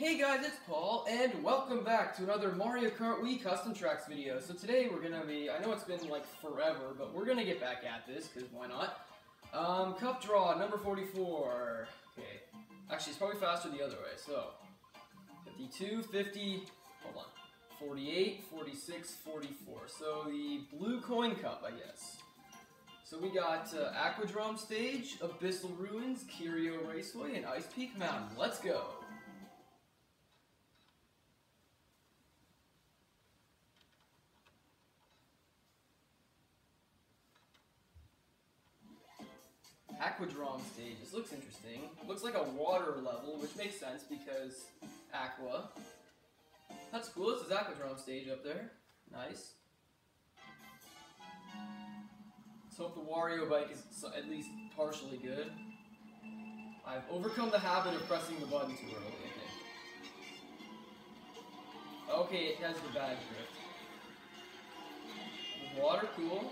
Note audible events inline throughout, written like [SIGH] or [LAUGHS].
Hey guys, it's Paul, and welcome back to another Mario Kart Wii Custom Tracks video. So today we're gonna be, I know it's been like forever, but we're gonna get back at this, because why not? Um, Cup Draw, number 44. Okay, actually it's probably faster the other way, so 52, 50, hold on, 48, 46, 44. So the blue coin cup, I guess. So we got uh, Aquadrome Stage, Abyssal Ruins, Kirio Raceway, and Ice Peak Mountain. Let's go! Aquadrome stage. This looks interesting. Looks like a water level, which makes sense because aqua. That's cool. This is Aquadrome stage up there. Nice. Let's hope the Wario bike is at least partially good. I've overcome the habit of pressing the button too early, think. Okay, it has the bad drift. Water, cool.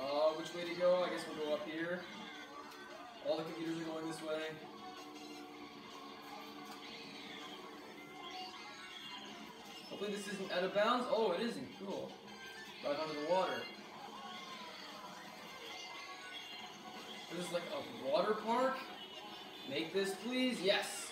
Uh, which way to go? I guess we'll go up here. All the computers are going this way. Hopefully this isn't out of bounds. Oh, it isn't. Cool. Dive under the water. This is like a water park? Make this, please. Yes.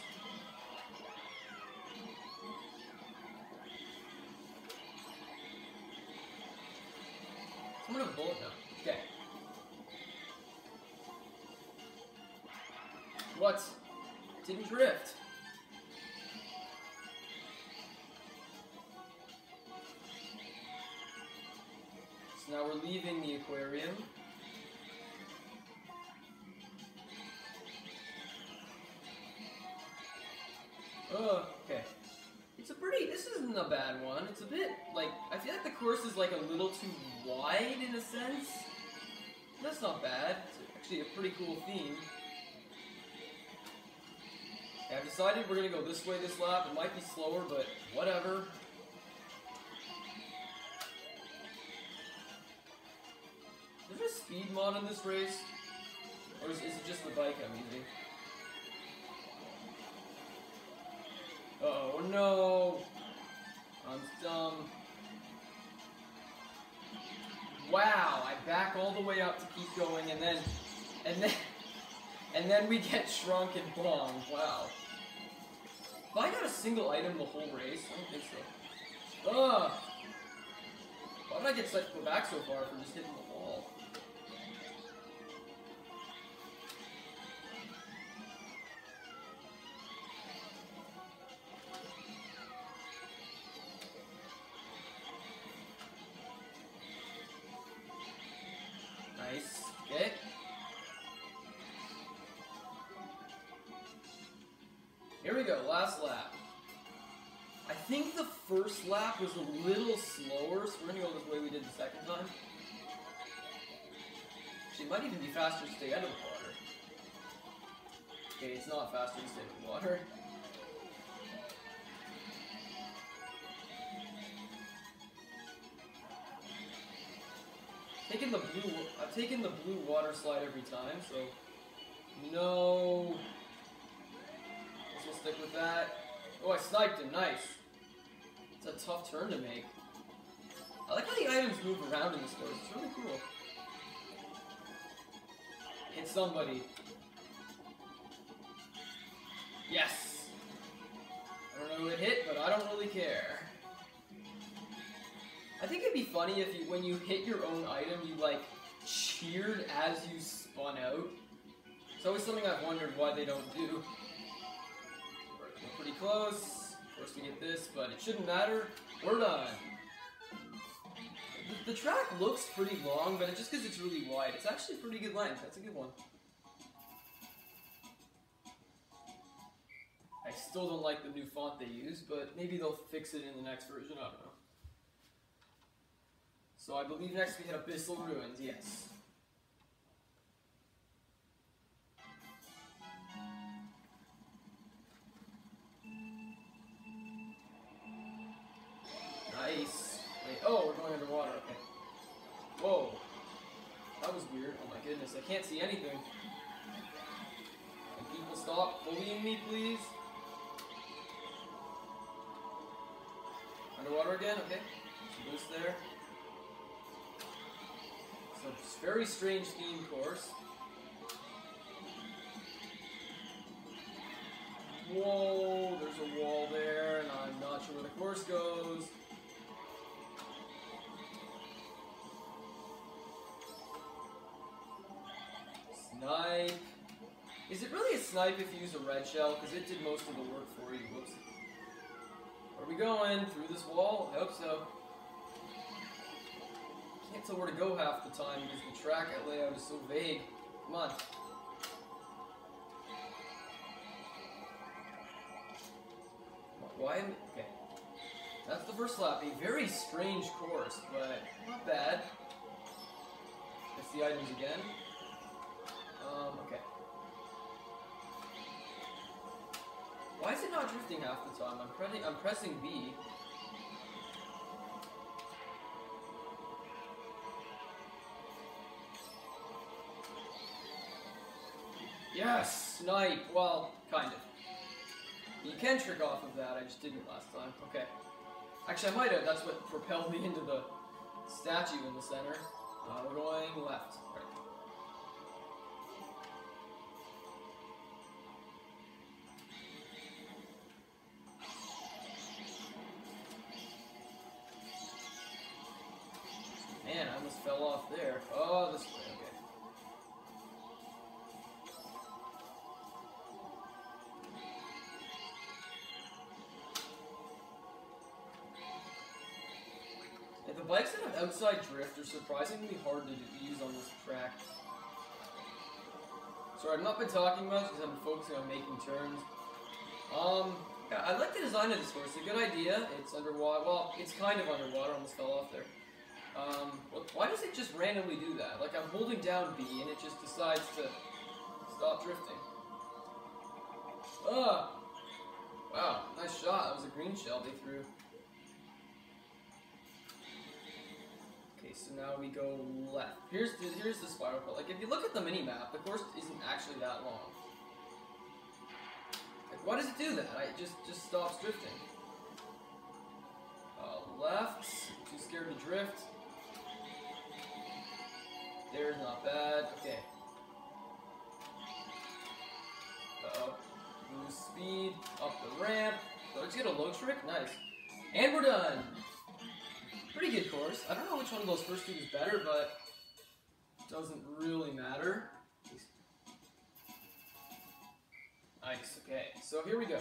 So now we're leaving the aquarium. Oh, okay. It's a pretty, this isn't a bad one. It's a bit, like, I feel like the course is, like, a little too wide in a sense. That's not bad. It's actually a pretty cool theme. Okay, I've decided we're gonna go this way this lap. It might be slower, but whatever. Is there a speed mod in this race? Or is, is it just the bike I'm using? Oh no! I'm dumb. Wow, I back all the way up to keep going and then, and then, [LAUGHS] and then we get shrunk and bombed. Wow. Have I got a single item the whole race? I don't think so. Ugh! Why did I get such go back so far for just hitting the wall? Here we go, last lap. I think the first lap was a little slower, so we're gonna go this way we did the second time. She might even be faster to stay out of the water. Okay, it's not faster to stay out of the water. Taking the blue, I've taken the blue water slide every time, so no. We'll stick with that. Oh, I sniped him, nice. It's a tough turn to make. I like how the items move around in this course. It's really cool. Hit somebody. Yes! I don't know who it hit, but I don't really care. I think it'd be funny if you, when you hit your own item, you like cheered as you spun out. It's always something I've wondered why they don't do. We're, pretty close. Of course we get this, but it shouldn't matter. We're done. The, the track looks pretty long, but it's just because it's really wide. It's actually pretty good length. That's a good one. I still don't like the new font they use, but maybe they'll fix it in the next version. I don't know. So I believe next we hit Abyssal Ruins, yes. Underwater again? Okay. Boost there. So it's very strange theme course. Whoa, there's a wall there, and I'm not sure where the course goes. Snipe. Is it really a snipe if you use a red shell? Because it did most of the work for you. Whoops. We going? Through this wall? I hope so. Can't tell where to go half the time because the track layout is so vague. Come on. Why? Okay. That's the first lap. A very strange course, but not bad. It's the items again. Um, okay. Why is it not drifting half the time? I'm pressing I'm pressing B. Yes, snipe. Well, kind of. You can trick off of that. I just didn't last time. Okay. Actually, I might have. That's what propelled me into the statue in the center. Uh, we're going left. The bikes that have outside drift are surprisingly hard to use on this track. Sorry, I've not been talking much because I'm focusing on making turns. Um, yeah, I like the design of this course. It's a good idea. It's underwater. Well, it's kind of underwater. Almost fell off there. Um, why does it just randomly do that? Like I'm holding down B and it just decides to stop drifting. Ugh. Wow, nice shot. That was a green shell they threw. So now we go left. Here's the here's the spiral part. Like if you look at the mini map, the course isn't actually that long. Like why does it do that? It just just stops drifting. Uh, left. Too scared to drift. There's not bad. Okay. Uh-oh. Lose speed. Up the ramp. Let's get a low trick. Nice. And we're done. Course. I don't know which one of those first two is better, but it doesn't really matter. Nice. Okay. So here we go.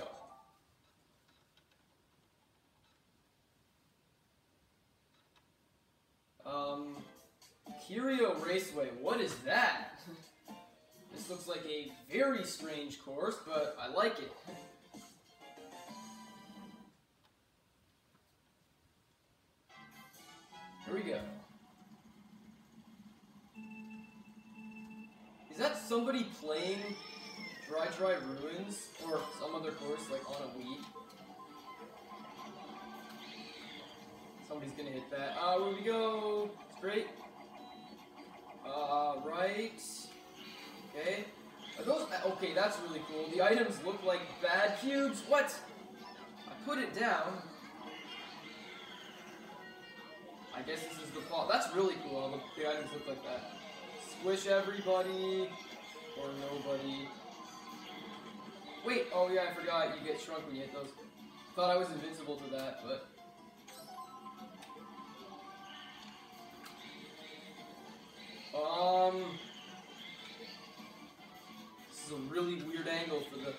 Um, Kirio Raceway, what is that? [LAUGHS] this looks like a very strange course, but I like it. Somebody playing Dry Dry Ruins or some other course like on a Wii? Somebody's gonna hit that. Uh, where we go? Straight. Uh, right. Okay. Are those, okay, that's really cool. The items look like bad cubes. What? I put it down. I guess this is the plot. That's really cool. All the, the items look like that. Squish everybody or nobody. Wait, oh yeah, I forgot. You get shrunk when you hit those. Thought I was invincible to that, but Um, this is a really weird angle for the.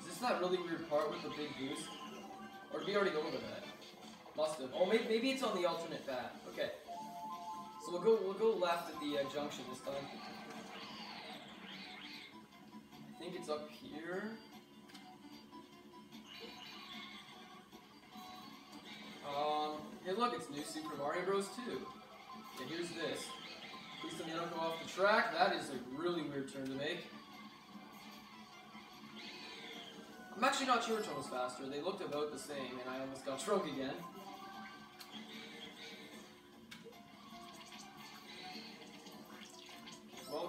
Is this that really weird part with the big boost? Or did we already go over that? Must have. Oh, maybe, maybe it's on the alternate path. Okay. So we'll go we'll go left at the uh, junction this time. I think it's up here. Um, hey look, it's New Super Mario Bros. 2. Okay, here's this. Please tell me I don't go off the track. That is a really weird turn to make. I'm actually not sure which one was faster. They looked about the same, and I almost got stroke again.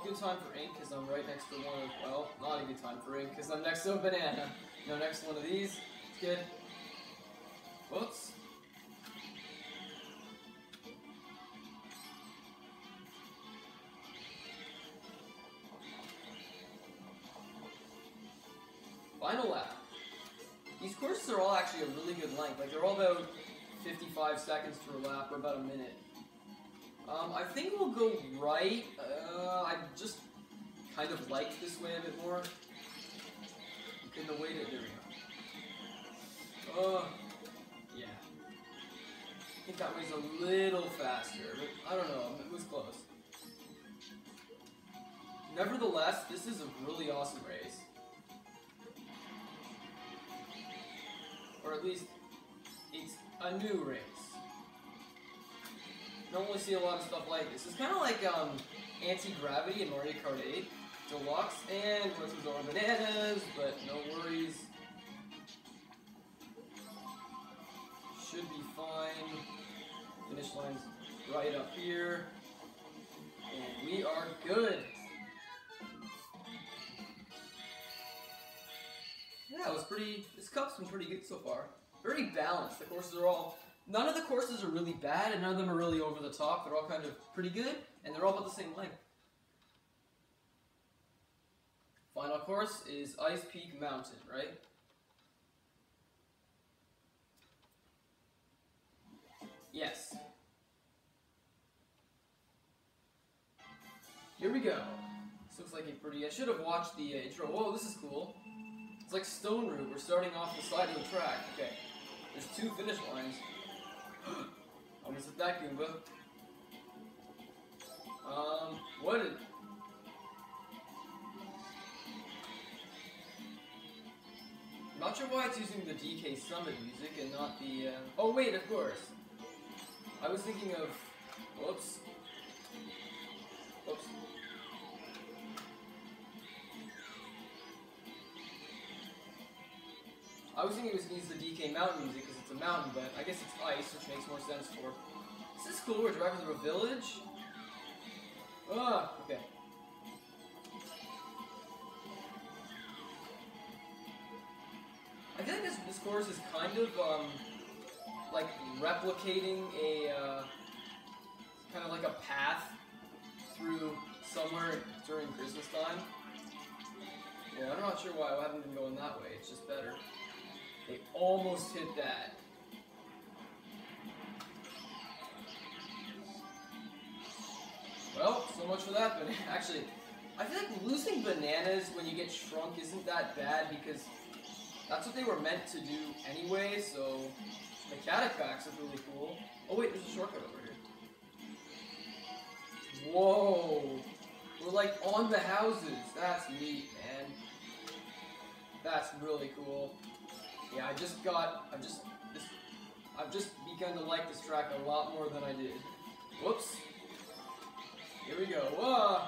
Good time for ink, because I'm right next to one of, well, not a good time for ink, because I'm next to a banana. No, next to one of these. It's good. Whoops. Final lap. These courses are all actually a really good length. Like, they're all about 55 seconds a lap, or about a minute. Um, I think we'll go right. Uh, I just kind of like this way a bit more. In the way that, there we go. Uh, yeah. I think that way's a little faster, but I don't know, it was close. Nevertheless, this is a really awesome race. Or at least, it's a new race. Normally see a lot of stuff like this. It's kind of like um, anti-gravity in Mario Kart 8 Deluxe, and with our bananas, but no worries. Should be fine. Finish line's right up here. And we are good. Yeah, it was pretty, this cup's been pretty good so far. Very balanced. The courses are all, none of the courses are really bad and none of them are really over the top. They're all kind of pretty good and they're all about the same length. Final course is Ice Peak Mountain, right? Yes. Here we go. This looks like a pretty... I should have watched the uh, intro. Whoa, this is cool. It's like Stone Route. We're starting off the side of the track. Okay. There's two finish lines. Almost hit that Goomba. Um, what. I'm not sure why it's using the DK Summit music and not the, uh... Oh wait, of course! I was thinking of... Whoops. Whoops. I was thinking it was going to use the DK Mountain music because mountain, but I guess it's ice, which makes more sense for... Is this cool? We're driving through a village? Ah, okay. I feel like this, this course is kind of, um, like, replicating a, uh, kind of like a path through somewhere during Christmas time. Yeah, I'm not sure why I haven't been going that way, it's just better. They almost hit that. Much for that, but [LAUGHS] actually, I feel like losing bananas when you get shrunk isn't that bad because that's what they were meant to do anyway, so the catapacts are really cool. Oh wait, there's a shortcut over here. Whoa! We're like on the houses. That's neat, man. That's really cool. Yeah, I just got, I've just, I've just begun to like this track a lot more than I did. Whoops. Here we go. Whoa!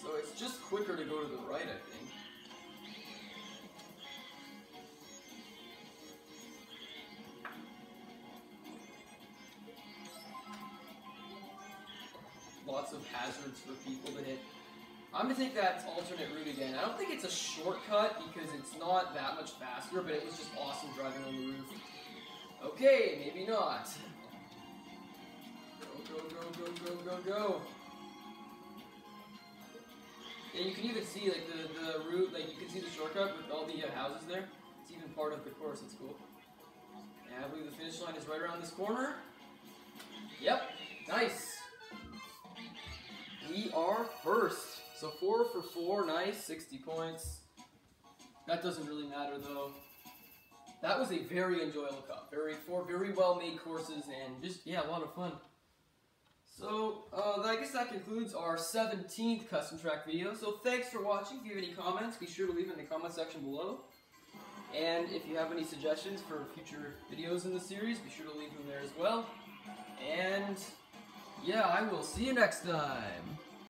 So it's just quicker to go to the right, I think. Lots of hazards for people to hit. I'm gonna take that alternate route again. I don't think it's a shortcut because it's not that much faster, but it was just awesome driving on the roof. Okay, maybe not. Go, go, go, go, go, go, go. And you can even see like the, the route, like you can see the shortcut with all the uh, houses there. It's even part of the course, it's cool. And I believe the finish line is right around this corner. Yep, nice. We are first. So four for four, nice, 60 points. That doesn't really matter though. That was a very enjoyable cup. Very four very well made courses and just yeah, a lot of fun. So, uh, I guess that concludes our 17th custom track video. So thanks for watching. If you have any comments, be sure to leave them in the comment section below. And if you have any suggestions for future videos in the series, be sure to leave them there as well. And, yeah, I will see you next time.